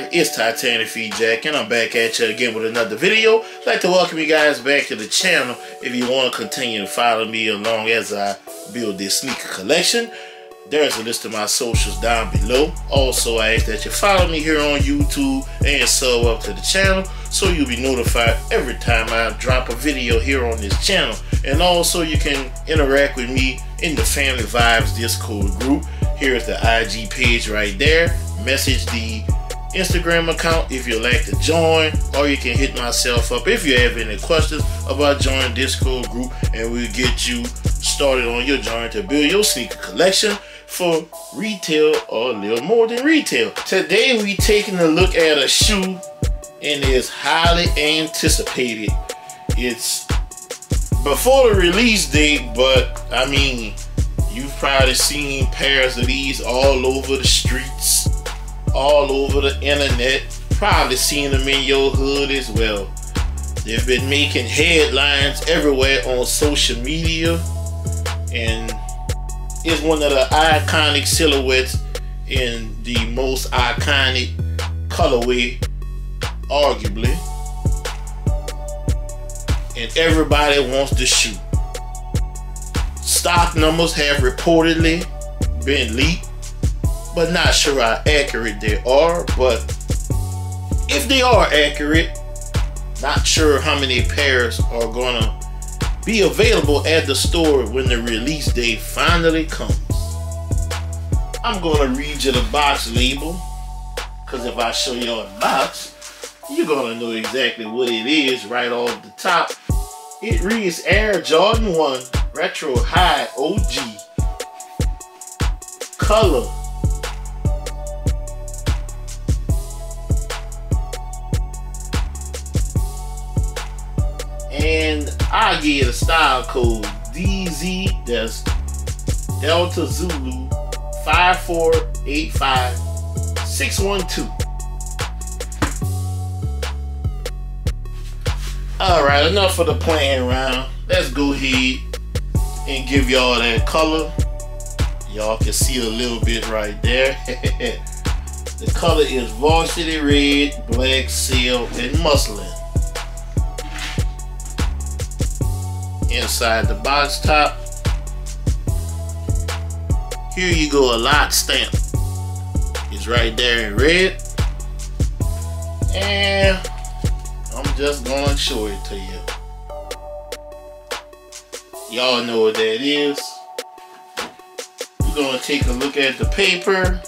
everybody? It's Titanic Feet Jack, and I'm back at you again with another video. I'd like to welcome you guys back to the channel. If you want to continue to follow me along as I build this sneaker collection, there's a list of my socials down below. Also, I ask that you follow me here on YouTube and sub up to the channel so you'll be notified every time I drop a video here on this channel. And also, you can interact with me in the Family Vibes Discord group. Here's the IG page right there message the Instagram account if you'd like to join, or you can hit myself up if you have any questions about joining Discord group, and we'll get you started on your journey to build your sneaker collection for retail or a little more than retail. Today we taking a look at a shoe and is highly anticipated. It's before the release date, but I mean, you've probably seen pairs of these all over the streets all over the internet. Probably seen them in your hood as well. They've been making headlines everywhere on social media and it's one of the iconic silhouettes in the most iconic colorway, arguably. And everybody wants to shoot. Stock numbers have reportedly been leaked but not sure how accurate they are. But if they are accurate, not sure how many pairs are gonna be available at the store when the release date finally comes. I'm gonna read you the box label, because if I show you the box, you're gonna know exactly what it is right off the top. It reads Air Jordan 1 Retro High OG. Color I give a style code DZ, that's Delta Zulu 5485 612. Alright, enough of the playing around. Let's go ahead and give y'all that color. Y'all can see a little bit right there. the color is varsity red, black, silk, and muslin. Inside the box top. Here you go, a lot stamp. It's right there in red. And I'm just gonna show it to you. Y'all know what that is. We're gonna take a look at the paper.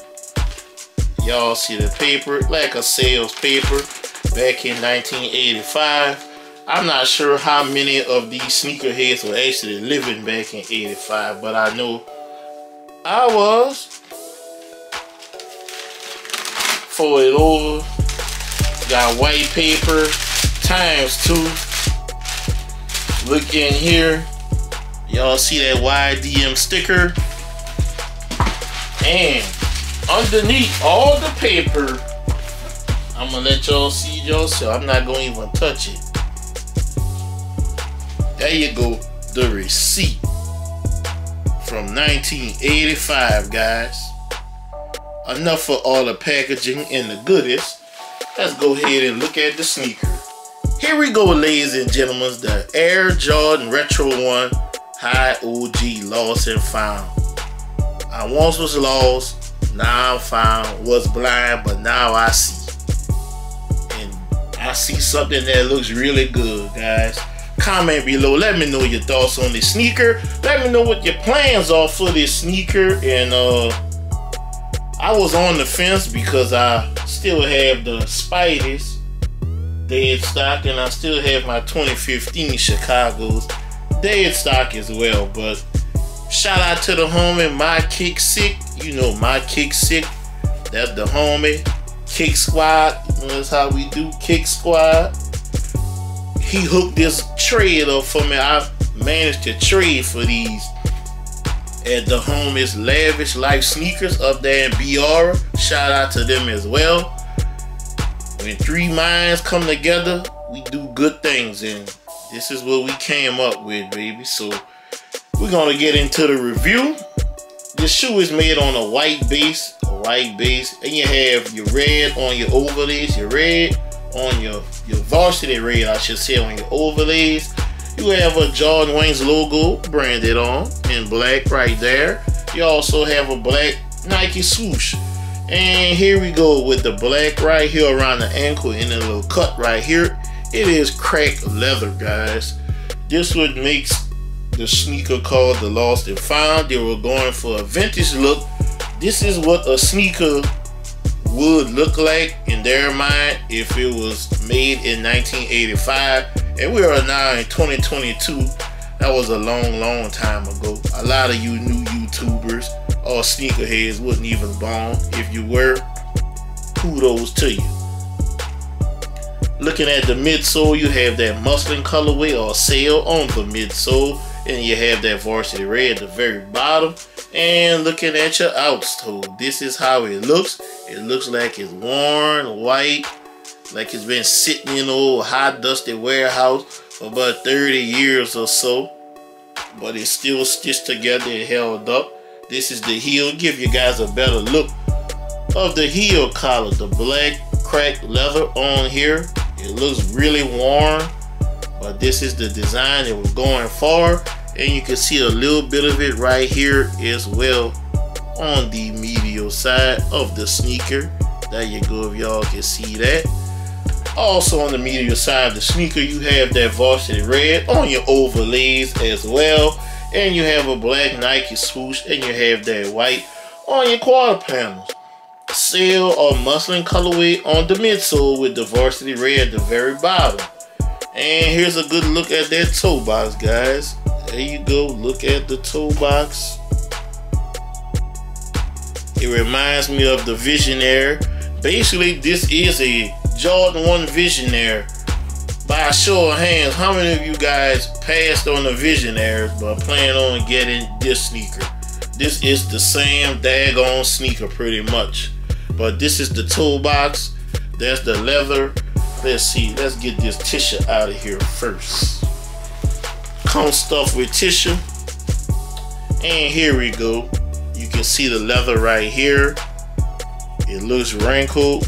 Y'all see the paper, like a sales paper back in 1985. I'm not sure how many of these sneakerheads were actually living back in 85, but I know I was. Fold it over. Got white paper times two. Look in here. Y'all see that YDM sticker? And underneath all the paper, I'm gonna let y'all see y'all. yourself. I'm not gonna even touch it. There you go, the receipt from 1985, guys. Enough for all the packaging and the goodies. Let's go ahead and look at the sneaker. Here we go, ladies and gentlemen, the Air Jordan Retro 1 High OG Lost and Found. I once was lost, now I'm found, was blind, but now I see. And I see something that looks really good, guys comment below. Let me know your thoughts on this sneaker. Let me know what your plans are for this sneaker. And uh, I was on the fence because I still have the Spiders dead stock, and I still have my 2015 Chicago's dead stock as well. But shout out to the homie, my kick sick. You know my kick sick. That's the homie. Kick squad. That's how we do kick squad he hooked this trade up for me. I've managed to trade for these at the home is Lavish Life Sneakers up there in Biara. Shout out to them as well. When three minds come together, we do good things, and this is what we came up with, baby. So we're gonna get into the review. This shoe is made on a white base, a white base. And you have your red on your overlays, your red on your, your varsity red, I should say, on your overlays. You have a Jordan Wings logo branded on in black right there. You also have a black Nike swoosh. And here we go with the black right here around the ankle and a little cut right here. It is cracked leather, guys. This would makes the sneaker called the Lost and Found. They were going for a vintage look. This is what a sneaker would look like in their mind if it was made in 1985. And we are now in 2022. That was a long, long time ago. A lot of you new YouTubers or sneakerheads wasn't even born. If you were, kudos to you. Looking at the midsole, you have that muslin colorway or sail on the midsole, and you have that varsity red at the very bottom. And looking at your outsole, this is how it looks. It looks like it's worn, white, like it's been sitting in an old hot, dusty warehouse for about 30 years or so. But it's still stitched together and held up. This is the heel. Give you guys a better look of the heel collar. The black cracked leather on here. It looks really worn. But this is the design that we're going for. And you can see a little bit of it right here as well on the medial side of the sneaker. There you go if y'all can see that. Also on the medial side of the sneaker, you have that varsity red on your overlays as well and you have a black Nike swoosh and you have that white on your quarter panels. Sail or muslin colorway on the midsole with the varsity red at the very bottom. And here's a good look at that toe box, guys. There you go. Look at the toe box. It reminds me of the Visionaire. Basically, this is a Jordan 1 Visionaire by a show of hands, how many of you guys passed on the Visionaires but plan on getting this sneaker? This is the same daggone sneaker pretty much. But this is the toe box. That's the leather. Let's see. Let's get this tissue out of here first. Come stuff with tissue. And here we go. You can see the leather right here. It looks wrinkled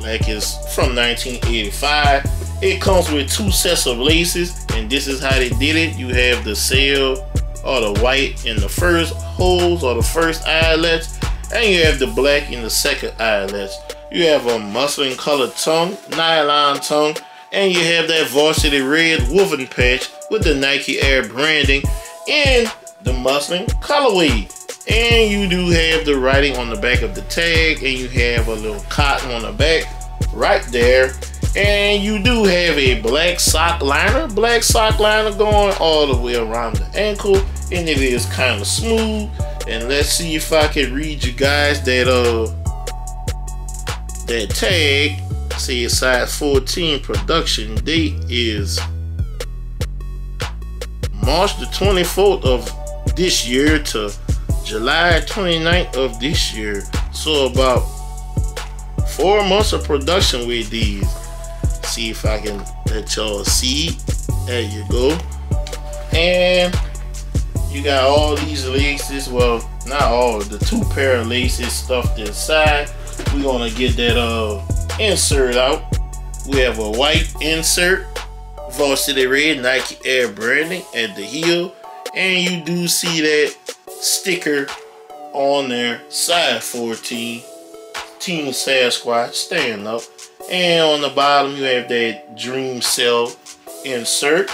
like it's from 1985 it comes with two sets of laces, and this is how they did it. You have the sail or the white in the first holes or the first eyelets, and you have the black in the second eyelets. You have a muslin colored tongue, nylon tongue, and you have that varsity red woven patch with the Nike Air branding and the muslin colorway. And you do have the writing on the back of the tag, and you have a little cotton on the back right there and you do have a black sock liner, black sock liner going all the way around the ankle, and it is kind of smooth. And let's see if I can read you guys that uh that tag. Size 14 production date is March the 24th of this year to July 29th of this year. So about four months of production with these see if I can let y'all see. There you go. And you got all these laces. Well, not all. The two pair of laces stuffed inside. We're gonna get that uh insert out. We have a white insert, varsity red Nike Air branding at the heel, and you do see that sticker on there, side 14, Team Sasquatch, stand up. And on the bottom, you have that Dream Cell insert.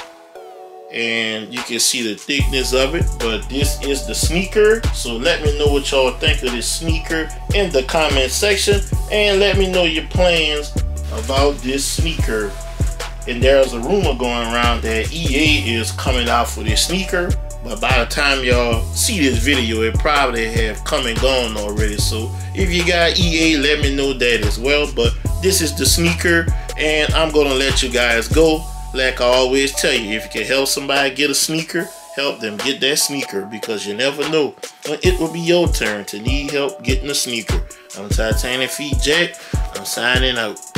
And you can see the thickness of it. But this is the sneaker. So let me know what y'all think of this sneaker in the comment section. And let me know your plans about this sneaker. And there's a rumor going around that EA is coming out for this sneaker. But by the time y'all see this video, it probably have come and gone already. So if you got EA, let me know that as well. But this is the sneaker, and I'm gonna let you guys go. Like I always tell you, if you can help somebody get a sneaker, help them get that sneaker because you never know when it will be your turn to need help getting a sneaker. I'm Titanic Feet Jack. I'm signing out.